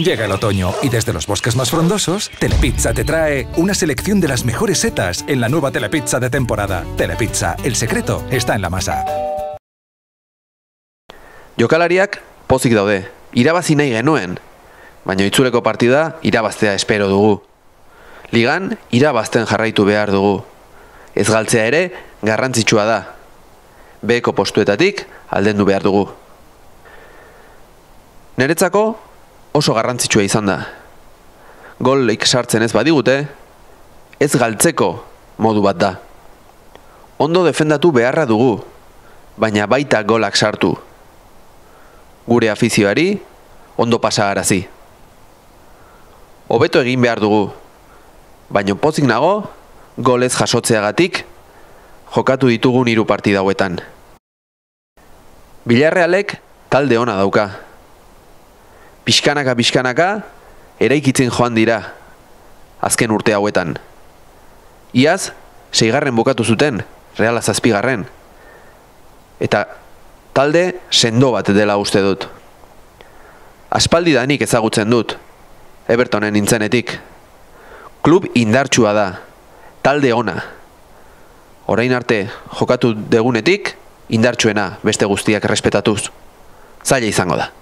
Llega el otoño y desde los bosques más frondosos, Telepizza te trae una selección de las mejores setas en la nueva Telepizza de temporada. Telepizza, el secreto está en la masa. Jokalariak pozik daude, irabazi nahi genuen, baina itzuleko partida irabaztea espero dugu. Ligan irabazten jarraitu behar dugu. Ez galtzea ere garrantzitsua da. Beko postuetatik aldendu behar dugu. Neretzako oso garrantzitsua izan da. Golik sartzen ez badigute, ez galtzeko modu bat da. Ondo defendatu beharra dugu, baina baita golak sartu. Gure afizioari ondo pasagarazi. Hobeto egin behar dugu, baina pozik nago golez jasotzeagatik jokatu ditugun hiru partida hauetan. Bilarrealek talde ona dauka. Piskanaka piskanaka eraikitzen joan dira azken urte hauetan. Iaz, seigarren bukatu zuten, reala zazpigarren. Eta talde sendo bat dela uste dut. Aspaldi danik ezagutzen dut, Evertonen nintzenetik. Klub indartsua da, talde ona. Orain arte jokatu degunetik, indartsuena beste guztiak respetatuz. Zaila izango da.